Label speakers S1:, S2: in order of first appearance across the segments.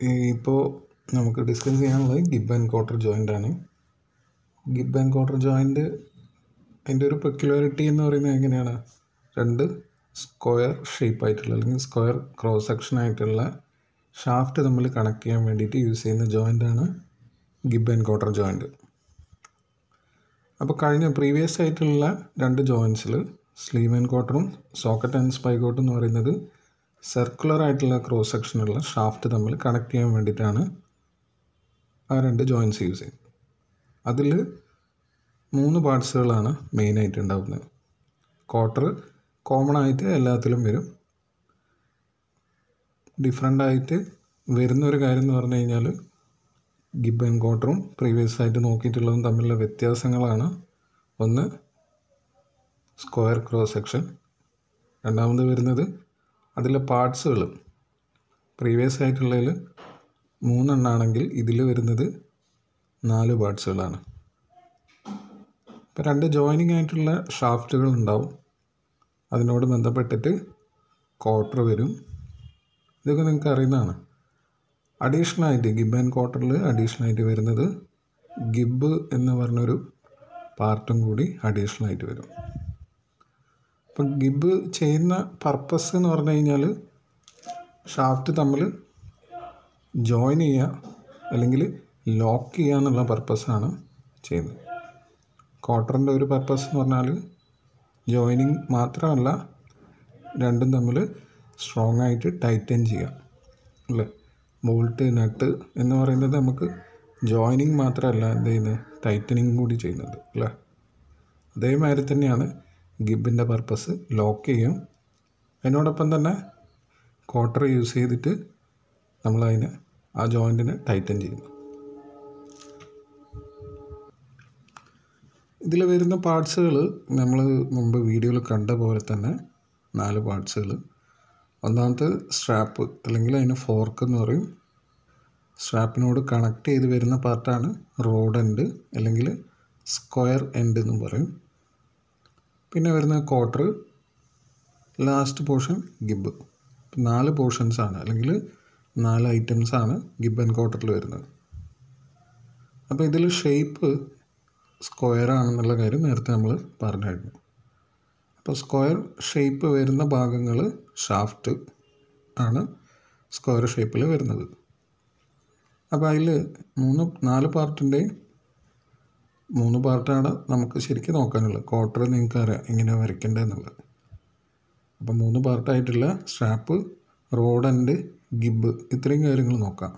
S1: ഇപ്പോൾ നമുക്ക് ഡിസ്കസ് ചെയ്യാനുള്ളത് ഗിബ് ആൻഡ് ക്വാർട്ടർ ജോയിന്റ് ആണ്. ഗിബ് ആൻഡ് ക്വാർട്ടർ ജോയിന്റ് അതിന്റെ ഒരു പെക്യുലാരിറ്റി എന്ന് പറയുന്നത് എങ്ങനെയാണ്? രണ്ട് സ്ക്വയർ ഷേപ്പ് ആയിട്ടുള്ള അല്ലെങ്കിൽ സ്ക്വയർ ക്രോസ് സെക്ഷൻ ആയിട്ടുള്ള ഷാഫ്റ്റ് തമ്മിൽ കണക്ട് ചെയ്യാൻ വേണ്ടിയിട്ട് യൂസ് ചെയ്യുന്ന ജോയിന്റ് ആണ് ഗിബ് ആൻഡ് ക്വാർട്ടർ ജോയിന്റ് അപ്പോൾ കഴിഞ്ഞ പ്രീവിയസ് ആയിട്ടുള്ള രണ്ട് ജോയിൻസിൽ സ്ലീവ് ആൻഡ് ക്വാർട്ടറും സോക്കറ്റ് ആൻഡ് സ്പൈക്കോട്ടും എന്ന് പറയുന്നത് സർക്കുലർ ആയിട്ടുള്ള ക്രോസ് സെക്ഷനുള്ള ഷാഫ്റ്റ് തമ്മിൽ കണക്ട് ചെയ്യാൻ വേണ്ടിയിട്ടാണ് ആ രണ്ട് ജോയിൻസ് യൂസ് ചെയ്യുന്നത്. അതിൽ മൂന്ന് പാർട്സുകളാണ് മെയിനായിട്ട് ഉണ്ടാകുന്നത് ക്വാർട്ടർ കോമൺ ആയിട്ട് എല്ലാത്തിലും വരും. ഡിഫറെന്റ് ആയിട്ട് വരുന്ന ഒരു കാര്യം എന്ന് പറഞ്ഞു കഴിഞ്ഞാൽ ഗിബ് ആൻഡ് ക്വാർട്ടറും പ്രീവിയസ് ആയിട്ട് നോക്കിയിട്ടുള്ളതും തമ്മിലുള്ള വ്യത്യാസങ്ങളാണ്. ഒന്ന് സ്ക്വയർ ക്രോസ് സെക്ഷൻ രണ്ടാമത് വരുന്നത് അതിലെ പാർട്സുകൾ പ്രീവിയസ് ആയിട്ടുള്ളതിൽ മൂന്നെണ്ണാണെങ്കിൽ ഇതിൽ വരുന്നത് നാല് പാർട്സുകളാണ്. ഇപ്പോൾ രണ്ട് ജോയിനിങ് ആയിട്ടുള്ള ഷാഫ്റ്റുകൾ ഉണ്ടാവും. അതിനോട് ബന്ധപ്പെട്ടിട്ട് ക്വാർട്ടർ വരും. ഇതൊക്കെ നിങ്ങൾക്ക് അറിയുന്നതാണ്. അഡീഷണൽ ആയിട്ട് ഗിബ് ആൻഡ് ക്വാർട്ടറിൽ അഡീഷണൽ ആയിട്ട് വരുന്നത് ഗിബ് എന്ന് പറഞ്ഞൊരു പാർട്ടും കൂടി അഡീഷണൽ ആയിട്ട് വരും. അപ്പം ഗിബ് ചെയ്യുന്ന പർപ്പസ് എന്ന് പറഞ്ഞു കഴിഞ്ഞാൽ ഷാഫ്റ്റ് തമ്മിൽ ജോയിൻ ചെയ്യുക അല്ലെങ്കിൽ ലോക്ക് ചെയ്യുക എന്നുള്ള പർപ്പസാണ് ചെയ്യുന്നത്. ക്വാർട്ടറിന്റെ ഒരു പർപ്പസ് എന്ന് പറഞ്ഞാൽ ജോയിനിങ് മാത്രമല്ല രണ്ടും തമ്മിൽ സ്ട്രോങ് ആയിട്ട് ടൈറ്റൻ ചെയ്യുക. അല്ലേ? ബോൾട്ട് നട്ട് എന്ന് പറയുന്നത് നമുക്ക് ജോയിനിങ് മാത്രമല്ല എന്ത് ചെയ്യുന്നത്? ടൈറ്റനിങ് കൂടി ചെയ്യുന്നത്. അല്ലേ? അതേമാതിരി തന്നെയാണ് ഗിബിന്റെ പർപ്പസ് ലോക്ക് ചെയ്യും. അതിനോടൊപ്പം തന്നെ ക്വാർട്ടർ യൂസ് ചെയ്തിട്ട് നമ്മളതിനെ ആ ജോയിന്റിനെ ടൈറ്റൻ ചെയ്യുന്നു ഇതിൽ വരുന്ന പാർട്സുകൾ നമ്മൾ മുമ്പ് വീഡിയോയിൽ കണ്ട പോലെ തന്നെ നാല് പാർട്സുകൾ. ഒന്നാമത്തെ സ്ട്രാപ്പ് അല്ലെങ്കിൽ അതിന് ഫോർക്ക് എന്ന് പറയും. സ്ട്രാപ്പിനോട് കണക്ട് ചെയ്ത് വരുന്ന പാർട്ടാണ് റോഡ് എൻഡ് അല്ലെങ്കിൽ സ്ക്വയർ എൻഡ് എന്നും പറയും. പിന്നെ വരുന്ന ക്വാർട്ടർ ലാസ്റ്റ് പോർഷൻ ഗിബ് നാല് പോർഷൻസ് ആണ് അല്ലെങ്കിൽ നാല് ഐറ്റംസ് ആണ് ഗിബ് ആൻഡ് ക്വാർട്ടറിൽ വരുന്നത്. അപ്പോൾ ഇതിൽ ഷേപ്പ് സ്ക്വയർ ആണെന്നുള്ള കാര്യം നേരത്തെ നമ്മൾ പറഞ്ഞായിരുന്നു. അപ്പോൾ സ്ക്വയർ ഷേപ്പ് വരുന്ന ഭാഗങ്ങൾ ഷാഫ്റ്റ് ആണ് സ്ക്വയർ ഷേപ്പിൽ വരുന്നത്. അപ്പോൾ അതിൽ മൂന്ന് നാല് പാർട്ടിന്റെയും മൂന്ന് പാർട്ടാണ് നമുക്ക് ശരിക്കും നോക്കാനുള്ളത്. ക്വാർട്ടർ നിങ്ങൾക്ക് അറിയാം എങ്ങനെയാണ് വരയ്ക്കേണ്ടതെന്നുള്ളത്. അപ്പോൾ മൂന്ന് പാർട്ടായിട്ടുള്ള സ്ട്രാപ്പ് റോഡ് ആൻഡ് ഗിബ് ഇത്രയും കാര്യങ്ങൾ നോക്കാം.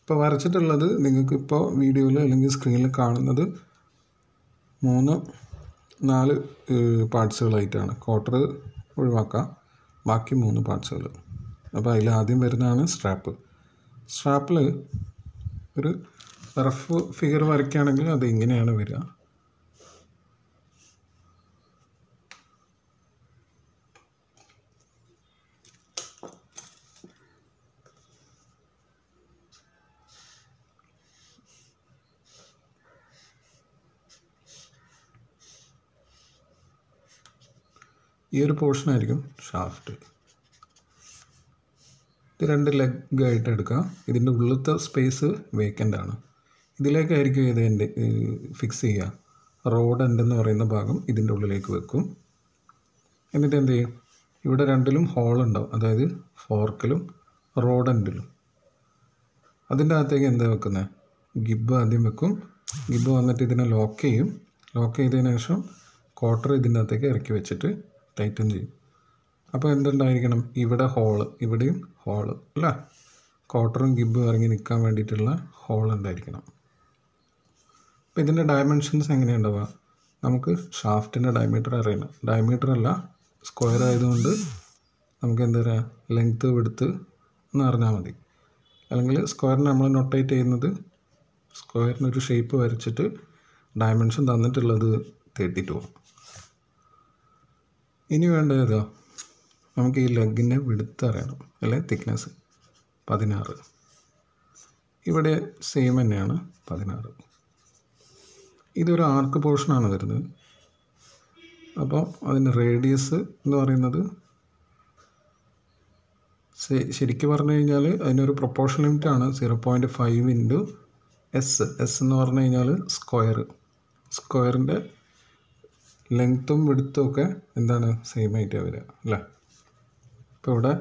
S1: ഇപ്പോൾ വരച്ചിട്ടുള്ളത് നിങ്ങൾക്കിപ്പോൾ വീഡിയോയിൽ അല്ലെങ്കിൽ സ്ക്രീനിൽ കാണുന്നത് മൂന്ന് നാല് പാർട്സുകളായിട്ടാണ്. ക്വാർട്ടർ ഒഴിവാക്കാം. ബാക്കി മൂന്ന് പാർട്സുകൾ. അപ്പോൾ അതിൽ ആദ്യം വരുന്നതാണ് സ്ട്രാപ്പ്. സ്ട്രാപ്പിൽ ഒരു റഫ് ഫിഗർ വരയ്ക്കുകയാണെങ്കിൽ അത് ഇങ്ങനെയാണ് വരിക. ഈ ഒരു പോർഷൻ ആയിരിക്കും ഷാഫ്റ്റ് ഇത് രണ്ട് ലെഗ് ആയിട്ട് എടുക്കുക. ഇതിന്റെ ഉള്ളിലത്തെ സ്പേസ് വേക്കന്റ് ആണ്. ഇതിലേക്കായിരിക്കും ഇത് എന്റെ ഫിക്സ് ചെയ്യുക. റോഡ് എൻഡ് എന്ന് പറയുന്ന ഭാഗം ഇതിന്റെ ഉള്ളിലേക്ക് വെക്കും. എന്നിട്ട് എന്ത് ചെയ്യും? ഇവിടെ രണ്ടിലും ഹോൾ ഉണ്ടാവും. അതായത് ഫോർക്കിലും റോഡ് എൻഡിലും അതിന്റെ അകത്തേക്ക് എന്താ വെക്കുന്നത് ഗിബ് ആദ്യം വെക്കും. ഗിബ് വന്നിട്ട് ഇതിനെ ലോക്ക് ചെയ്യും. ലോക്ക് ചെയ്തതിന് ശേഷം ക്വാർട്ടർ ഇതിന്റെ അകത്തേക്ക് ഇറക്കി വെച്ചിട്ട് ടൈറ്റൻ ചെയ്യും. അപ്പോൾ എന്തുണ്ടായിരിക്കണം? ഇവിടെ ഹോൾ ഇവിടെയും ഹോൾ അല്ല? ക്വാർട്ടറും ഗിബും ഇറങ്ങി നിൽക്കാൻ വേണ്ടിയിട്ടുള്ള ഹോൾ ഉണ്ടായിരിക്കണം അപ്പോൾ ഇതിന്റെ ഡയമെൻഷൻസ് എങ്ങനെയുണ്ടാവുക? നമുക്ക് ഷാഫ്റ്റിന്റെ ഡയമീറ്റർ അറിയണം. ഡയമീറ്റർ അല്ല സ്ക്വയർ ആയതുകൊണ്ട് നമുക്ക് എന്താ പറയുക ലെങ്ത്ത് വിടുത്ത് എന്ന് അറിഞ്ഞാൽ മതി. അല്ലെങ്കിൽ സ്ക്വയറിന് നമ്മൾ നൊട്ടേറ്റ് ചെയ്യുന്നത് സ്ക്വയറിനൊരു ഷേപ്പ് വരച്ചിട്ട് ഡയമെൻഷൻ തന്നിട്ടുള്ളത് തേർട്ടി ടു ഇനി വേണ്ടത് ഏതാ? നമുക്ക് ഈ ലെഗിന്റെ വിടുത്ത് അറിയണം അല്ലെ? തിക്നെസ് പതിനാറ്. ഇവിടെ സെയിം തന്നെയാണ് പതിനാറ്. ഇതൊരു ആർക്ക് പോർഷനാണ് വരുന്നത്. അപ്പോൾ അതിന്റെ റേഡിയസ് എന്ന് പറയുന്നത് ശരിക്കും പറഞ്ഞു കഴിഞ്ഞാൽ അതിനൊരു പ്രൊപ്പോർഷൻ ലിമിറ്റ് ആണ്. Zero point five into S S എന്ന് പറഞ്ഞു കഴിഞ്ഞാൽ സ്ക്വയർ സ്ക്വയറിന്റെ ലെങ്ത്തും വിടുത്തും ഒക്കെ എന്താണ് സെയിം ആയിട്ട് വരിക അല്ലേ? ഇപ്പോൾ ഇവിടെ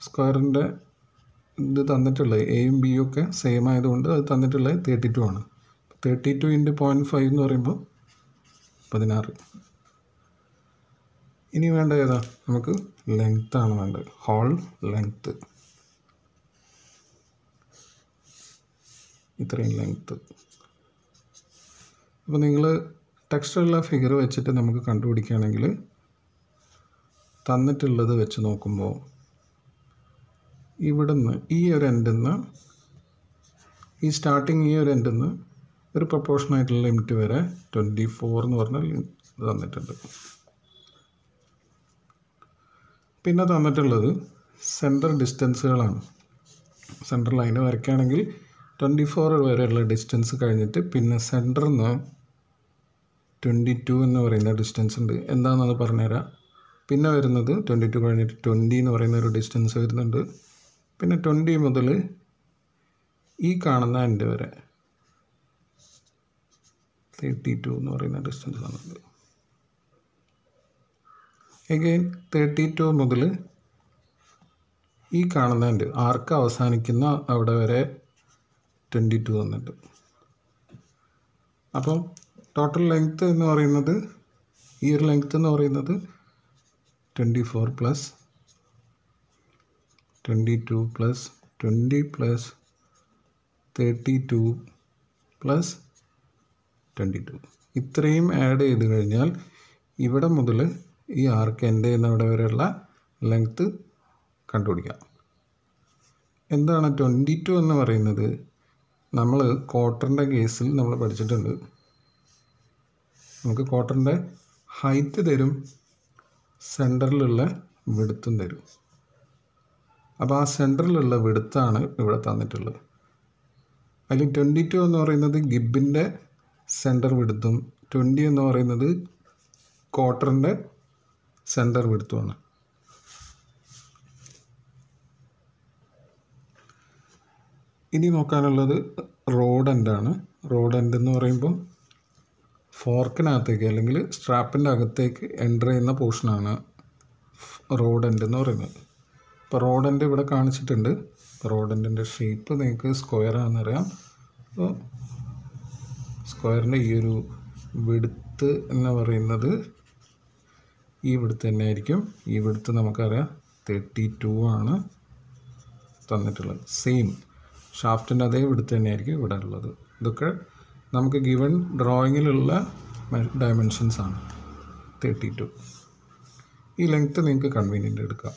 S1: സ്ക്വയറിന്റെ ഇത് തന്നിട്ടുള്ളത് എയും ബിയും ഒക്കെ സെയിം ആയതുകൊണ്ട് അത് തന്നിട്ടുള്ളത് തേർട്ടി ടു ആണ്. Thirty two into point five എന്ന് പറയുമ്പോൾ പതിനാറ്. ഇനി വേണ്ട ഏതാ? നമുക്ക് ലെങ്ത് ആണ് വേണ്ടത്. ഹോൾ ലെങ്ത്ത് ഇത്രയും ലെങ്ത്ത് അപ്പോൾ നിങ്ങൾ ടെക്സ്റ്റുള്ള ഫിഗർ വെച്ചിട്ട് നമുക്ക് കണ്ടുപിടിക്കുകയാണെങ്കിൽ തന്നിട്ടുള്ളത് വെച്ച് നോക്കുമ്പോൾ ഇവിടുന്ന് ഈ ഒരു എൻഡിൽ നിന്ന് ഈ സ്റ്റാർട്ടിങ് ഈ ഒരു എൻഡിൽ നിന്ന് ഒരു പ്രപ്പോർഷൻ ആയിട്ടുള്ള ലിമിറ്റ് വരെ ട്വന്റി ഫോർ എന്ന് പറഞ്ഞ ഇത് തന്നിട്ടുണ്ട്. പിന്നെ തന്നിട്ടുള്ളത് സെന്റർ ഡിസ്റ്റൻസുകളാണ് സെന്റർ ലൈൻ വരയ്ക്കുകയാണെങ്കിൽ ട്വന്റി ഫോർ വരെയുള്ള ഡിസ്റ്റൻസ് കഴിഞ്ഞിട്ട് പിന്നെ സെന്ററിൽ നിന്ന് ട്വന്റി ടു എന്ന് പറയുന്ന ഡിസ്റ്റൻസ് ഉണ്ട്. എന്താണെന്നത് പറഞ്ഞുതരാം. പിന്നെ വരുന്നത് ട്വന്റി ടു കഴിഞ്ഞിട്ട് ട്വന്റി എന്ന് പറയുന്ന ഒരു ഡിസ്റ്റൻസ് വരുന്നുണ്ട്. പിന്നെ ട്വന്റി മുതൽ ഈ കാണുന്ന എന്റെ വരെ തേർട്ടി ടു എന്ന് പറയുന്ന ഡിസ്റ്റൻസ് ആണത് എഗെയിൻ തേർട്ടി ടു മുതൽ ഈ കാണുന്നുണ്ട് ആർക്ക് അവസാനിക്കുന്ന അവിടെ വരെ ട്വന്റി ടു വന്നിട്ട്. അപ്പം ടോട്ടൽ ലെങ്ത്ത് എന്ന് പറയുന്നത് ഈ ഒരു ലെങ്ത്ത് എന്ന് പറയുന്നത് twenty four plus twenty two plus twenty plus thirty two plus twenty two ഇത്രയും ആഡ് ചെയ്ത് കഴിഞ്ഞാൽ ഇവിടെ മുതൽ ഈ ആർക്ക് എന്റെ ചെയ്യുന്ന ഇവിടെ വരെയുള്ള ലെങ്ത്ത് കണ്ടുപിടിക്കാം. എന്താണ് ട്വന്റി ടു എന്ന് പറയുന്നത്? നമ്മൾ ക്വാർട്ടറിന്റെ കേസിൽ നമ്മൾ പഠിച്ചിട്ടുണ്ട്. നമുക്ക് ക്വാർട്ടറിന്റെ ഹൈറ്റ് തരും സെന്ററിലുള്ള വെടുത്തും തരും. അപ്പോൾ ആ സെന്ററിലുള്ള വെടുത്താണ് ഇവിടെ തന്നിട്ടുള്ളത്. അതിൽ ട്വന്റി ടു എന്ന് പറയുന്നത് ഗിബിന്റെ സെന്റർ വിടുത്തും. ട്വന്റി എന്ന് പറയുന്നത് ക്വാർട്ടറിന്റെ സെന്റർ വിടുത്തുമാണ്. ഇനി നോക്കാനുള്ളത് റോഡ് എൻഡാണ് റോഡ് എൻഡ് എന്ന് പറയുമ്പോൾ ഫോർക്കിനകത്തേക്ക് അല്ലെങ്കിൽ സ്ട്രാപ്പിന്റെ അകത്തേക്ക് എന്റർ ചെയ്യുന്ന പോർഷനാണ് റോഡ് എൻഡ് എന്ന് പറയുന്നത്. ഇപ്പോൾ റോഡ് എൻഡ് ഇവിടെ കാണിച്ചിട്ടുണ്ട്. റോഡ് എൻഡിന്റെ ഷേപ്പ് നിങ്ങൾക്ക് സ്ക്വയർ ആണെന്നറിയാം അപ്പോൾ സ്ക്വയറിന്റെ ഈ ഒരു വിടുത്ത് എന്ന് പറയുന്നത് ഈ വിടുത്ത് തന്നെ ആയിരിക്കും ഈ വിടുത്ത് നമുക്കറിയാം തേർട്ടി ടു ആണ് തന്നിട്ടുള്ളത്. സെയിം ഷാഫ്റ്റിന്റെ അതേ വിടുത്ത് തന്നെയായിരിക്കും ഇവിടെ ഉള്ളത്. ഇതൊക്കെ നമുക്ക് ഗിവൺ ഡ്രോയിങ്ങിലുള്ള ഡയമെൻഷൻസ് ആണ്. തേർട്ടി ടു ഈ ലെങ്ത്ത് നിങ്ങൾക്ക് കൺവീനിയന്റ് എടുക്കാം.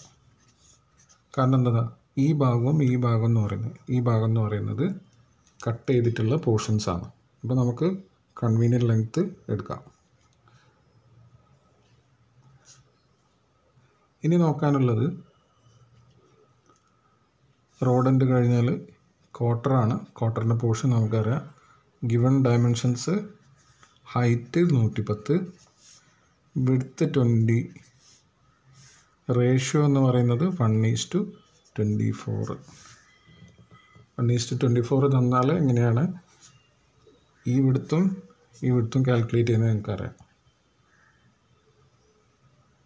S1: കാരണം എന്താ? ഈ ഭാഗവും ഈ ഭാഗം എന്ന് പറയുന്നത് ഈ ഭാഗം എന്ന് പറയുന്നത് കട്ട് ചെയ്തിട്ടുള്ള പോർഷൻസ് ആണ്. അപ്പോൾ നമുക്ക് കൺവീനിയന്റ് ലെങ്ത്ത് എടുക്കാം. ഇനി നോക്കാനുള്ളത് റോഡന്റ് കഴിഞ്ഞാൽ ക്വാർട്ടറാണ് ക്വാർട്ടറിന്റെ പോർഷൻ നമുക്കറിയാം. ഗിവൺ ഡയമെൻഷൻസ് ഹൈറ്റ് നൂറ്റി പത്ത് വിഡ്ത്ത് ട്വന്റി റേഷ്യോ എന്ന് പറയുന്നത് one is to twenty four one is to twenty four തന്നാൽ എങ്ങനെയാണ്? ഈ വിടുത്തും ഈ വിടുത്തും കാൽക്കുലേറ്റ് ചെയ്യുന്നത് നിങ്ങൾക്കറിയാം.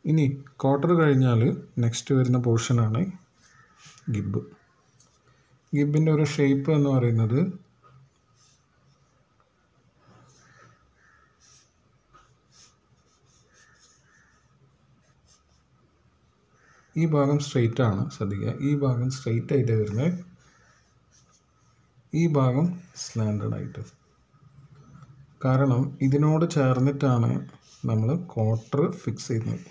S1: ഇനി ക്വാർട്ടർ കഴിഞ്ഞാൽ നെക്സ്റ്റ് വരുന്ന പോർഷനാണ് ഗിബ് ഗിബിന്റെ ഒരു ഷേപ്പ് എന്ന് പറയുന്നത് ഈ ഭാഗം സ്ട്രെയിറ്റ് ആണ് ശ്രദ്ധിക്കുക. ഈ ഭാഗം സ്ട്രെയിറ്റ് ആയിട്ട് വരുന്നത്. ഈ ഭാഗം സ്ലാൻഡഡ് ആയിട്ട്. കാരണം ഇതിനോട് ചേർന്നിട്ടാണ് നമ്മൾ ക്വാർട്ടർ ഫിക്സ് ചെയ്യുന്നത്.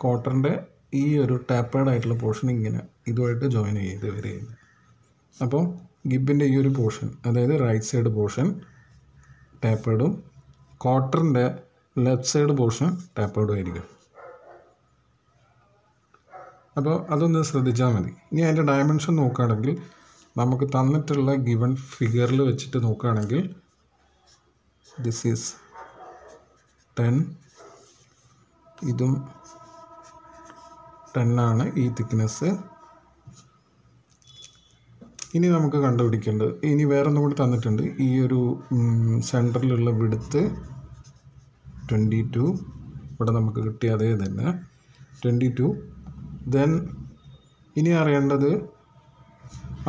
S1: ക്വാർട്ടറിന്റെ ഈ ഒരു ടാപ്പേഡ് ആയിട്ടുള്ള പോർഷൻ ഇങ്ങനെ ഇതുമായിട്ട് ജോയിൻ ചെയ്ത് വരികയാണ് അപ്പോൾ ഗിബിന്റെ ഈ ഒരു പോർഷൻ അതായത് റൈറ്റ് സൈഡ് പോർഷൻ ടാപ്പേഡും ക്വാർട്ടറിന്റെ ലെഫ്റ്റ് സൈഡ് പോർഷൻ ടാപ്പേഡും ആയിരിക്കും. അപ്പോൾ അതൊന്ന് ശ്രദ്ധിച്ചാൽ മതി. ഇനി അതിന്റെ ഡയമെൻഷൻ നോക്കുകയാണെങ്കിൽ നമുക്ക് തന്നിട്ടുള്ള ഗിവൺ ഫിഗറിൽ വെച്ചിട്ട് നോക്കുകയാണെങ്കിൽ ദിസ് ഈസ് ടെൻ ഇതും ടെന്നാണ് ഈ തിക്നെസ് ഇനി നമുക്ക് കണ്ടുപിടിക്കേണ്ടത് ഇനി വേറെ ഒന്നും കൂടി തന്നിട്ടുണ്ട്. ഈ ഒരു സെന്ററിലുള്ള വിടുത്ത് ട്വന്റി ടു ഇവിടെ നമുക്ക് കിട്ടിയ അതേ തന്നെ. ട്വന്റി ടു ദെൻ ഇനി അറിയേണ്ടത്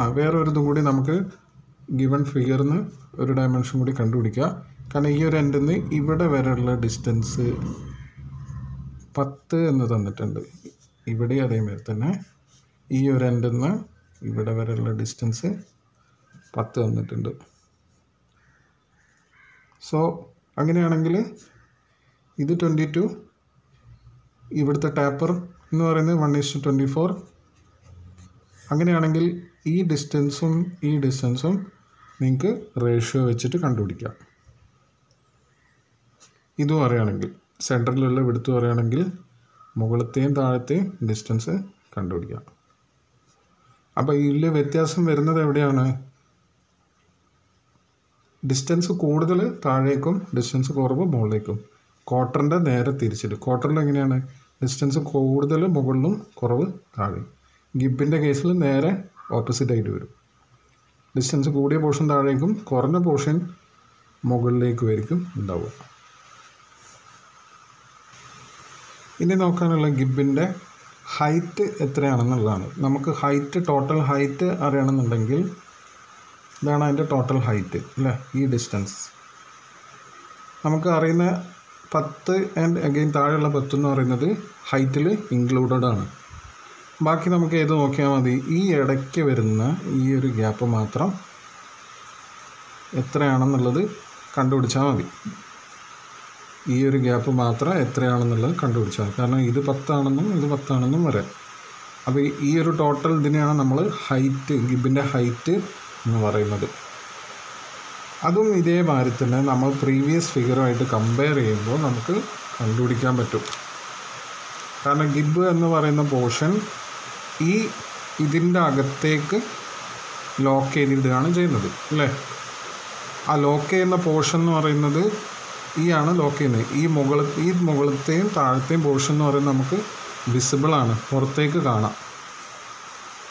S1: ആ വേറെ ഒരു ഇതും കൂടി നമുക്ക് ഗിവൺ ഫിഗറിന് ഒരു ഡയമെൻഷൻ കൂടി കണ്ടുപിടിക്കുക. കാരണം ഈ ഒരു എൻഡിൽ നിന്ന് ഇവിടെ വരെയുള്ള ഡിസ്റ്റൻസ് പത്ത് എന്ന് തന്നിട്ടുണ്ട്. ഇവിടെ അതേമാതിരി തന്നെ ഈ ഒരു എൻഡിൽ നിന്ന് ഇവിടെ വരെയുള്ള ഡിസ്റ്റൻസ് പത്ത് തന്നിട്ടുണ്ട്. സോ അങ്ങനെയാണെങ്കിൽ ഇത് ട്വന്റി ടു ഇവിടുത്തെ ടാപ്പർ എന്ന് പറയുന്നത് വൺ ഇസ് ട്വന്റി ഫോർ അങ്ങനെയാണെങ്കിൽ ഈ ഡിസ്റ്റൻസും ഈ ഡിസ്റ്റൻസും നിങ്ങൾക്ക് റേഷ്യോ വെച്ചിട്ട് കണ്ടുപിടിക്കാം. ഇതും അറിയുകയാണെങ്കിൽ സെന്ററിലുള്ള വിടുത്തും അറിയുകയാണെങ്കിൽ മുകളത്തെയും താഴത്തെയും ഡിസ്റ്റൻസ് കണ്ടുപിടിക്കാം. അപ്പോൾ ഇതിൽ വ്യത്യാസം വരുന്നത് എവിടെയാണ്? ഡിസ്റ്റൻസ് കൂടുതൽ താഴേക്കും ഡിസ്റ്റൻസ് കുറവ് മുകളിലേക്കും. ക്വാർട്ടറിന്റെ നേരെ തിരിച്ചിട്ട്. ക്വാർട്ടറിൽ എങ്ങനെയാണ്? ഡിസ്റ്റൻസ് കൂടുതൽ മുകളിലും കുറവ് താഴെ ഗിബിന്റെ കേസിൽ നേരെ ഓപ്പോസിറ്റ് ആയിട്ട് വരും. ഡിസ്റ്റൻസ് കൂടിയ പോർഷൻ താഴേക്കും കുറഞ്ഞ പോർഷൻ മുകളിലേക്കും ആയിരിക്കും ഉണ്ടാവുക. ഇനി നോക്കാനുള്ള ഗിബിന്റെ ഹൈറ്റ് എത്രയാണെന്നുള്ളതാണ്. നമുക്ക് ഹൈറ്റ് ടോട്ടൽ ഹൈറ്റ് അറിയണമെന്നുണ്ടെങ്കിൽ ഇതാണ് അതിന്റെ ടോട്ടൽ ഹൈറ്റ് അല്ലേ? ഈ ഡിസ്റ്റൻസ്. നമുക്ക് അറിയുന്ന പത്ത് ആൻഡ് അഗെയിൻ താഴെയുള്ള പത്ത് എന്ന് പറയുന്നത് ഹൈറ്റിൽ ഇൻക്ലൂഡഡ് ആണ്. ബാക്കി നമുക്ക് ഏത് നോക്കിയാൽ മതി? ഈ ഇടയ്ക്ക് വരുന്ന ഈ ഒരു ഗ്യാപ്പ് മാത്രം എത്രയാണെന്നുള്ളത് കണ്ടുപിടിച്ചാൽ മതി. ഈ ഒരു ഗ്യാപ്പ് മാത്രം എത്രയാണെന്നുള്ളത് കണ്ടുപിടിച്ചാൽ കാരണം ഇത് പത്താണെന്നും ഇത് പത്താണെന്നും വരെ. അപ്പോൾ ഈ ഒരു ടോട്ടൽ ഇതിനെയാണ് നമ്മൾ ഹൈറ്റ് ഗിബിന്റെ ഹൈറ്റ് എന്ന് പറയുന്നത്. അതും ഇതേമാതിരി തന്നെ നമ്മൾ പ്രീവിയസ് ഫിഗറുമായിട്ട് കമ്പയർ ചെയ്യുമ്പോൾ നമുക്ക് കണ്ടുപിടിക്കാൻ പറ്റും. കാരണം ഗിബ് എന്ന് പറയുന്ന പോർഷൻ ഈ ഇതിന്റെ അകത്തേക്ക് ലോക്ക് ചെയ്തിടുകയാണ് ചെയ്യുന്നത് അല്ലേ? ആ ലോക്ക് ചെയ്യുന്ന പോർഷൻ എന്ന് പറയുന്നത് ഈ ആണ് ലോക്ക് ചെയ്യുന്നത്. ഈ മുകൾ ഈ മുകളത്തെയും താഴത്തെയും പോർഷൻ എന്ന് പറയുന്നത് നമുക്ക് വിസിബിൾ ആണ് പുറത്തേക്ക് കാണാം.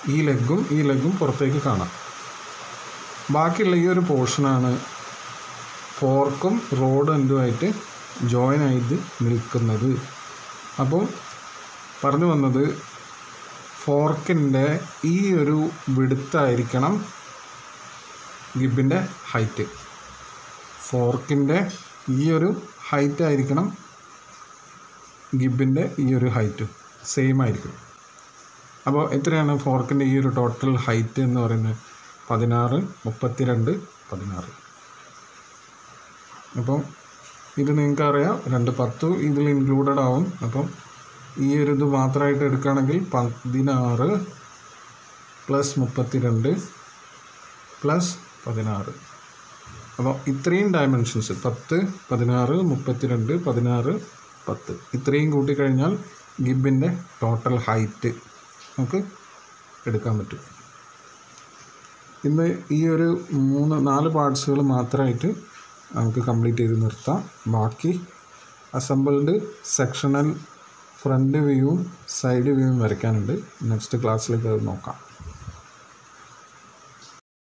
S1: ഈ ലെഗും ഈ ലെഗും പുറത്തേക്ക് കാണാം. ബാക്കിയുള്ള ഈ ഒരു പോർഷനാണ് ഫോർക്കും റോഡ് എൻഡുമായിട്ട് ജോയിൻ ആയിട്ട് നിൽക്കുന്നത്. അപ്പോൾ പറഞ്ഞു വന്നത് ഫോർക്കിന്റെ ഈ ഒരു വിടുത്തായിരിക്കണം ഗിബിന്റെ ഹൈറ്റ്. ഫോർക്കിന്റെ ഈ ഒരു ഹൈറ്റ് ആയിരിക്കണം ഗിബിന്റെ ഈ ഒരു ഹൈറ്റ്. സെയിം ആയിരിക്കും. അപ്പോൾ എത്രയാണ് ഫോർക്കിന്റെ ഈ ഒരു ടോട്ടൽ ഹൈറ്റ് എന്ന് പറയുന്നത്? പതിനാറ് മുപ്പത്തിരണ്ട് പതിനാറ്. അപ്പം ഇത് നിങ്ങൾക്കറിയാം രണ്ട് പത്ത് ഇതിൽ ഇൻക്ലൂഡഡ് ആവും. അപ്പം ഈ ഒരു ഇത് മാത്രമായിട്ട് എടുക്കുകയാണെങ്കിൽ പതിനാറ് പ്ലസ് മുപ്പത്തിരണ്ട് പ്ലസ് പതിനാറ്. അപ്പോൾ ഇത്രയും ഡയമെൻഷൻസ് പത്ത് പതിനാറ് മുപ്പത്തിരണ്ട് പതിനാറ് പത്ത്. ഇത്രയും കൂട്ടിക്കഴിഞ്ഞാൽ ഗിബിന്റെ ടോട്ടൽ ഹൈറ്റ് നമുക്ക് എടുക്കാൻ പറ്റും. ഇന്ന് ഈ ഒരു മൂന്ന് നാല് പാർട്സുകൾ മാത്രമായിട്ട് നമുക്ക് കംപ്ലീറ്റ് ചെയ്ത് നിർത്താം. ബാക്കി അസംബിൾഡ് സെക്ഷണൽ ഫ്രണ്ട് വ്യൂവും സൈഡ് വ്യൂവും വരയ്ക്കാനുണ്ട്. നെക്സ്റ്റ് ക്ലാസ്സിലേക്ക് അത് നോക്കാം.